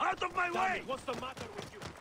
Out of my Damn way! It. What's the matter with you?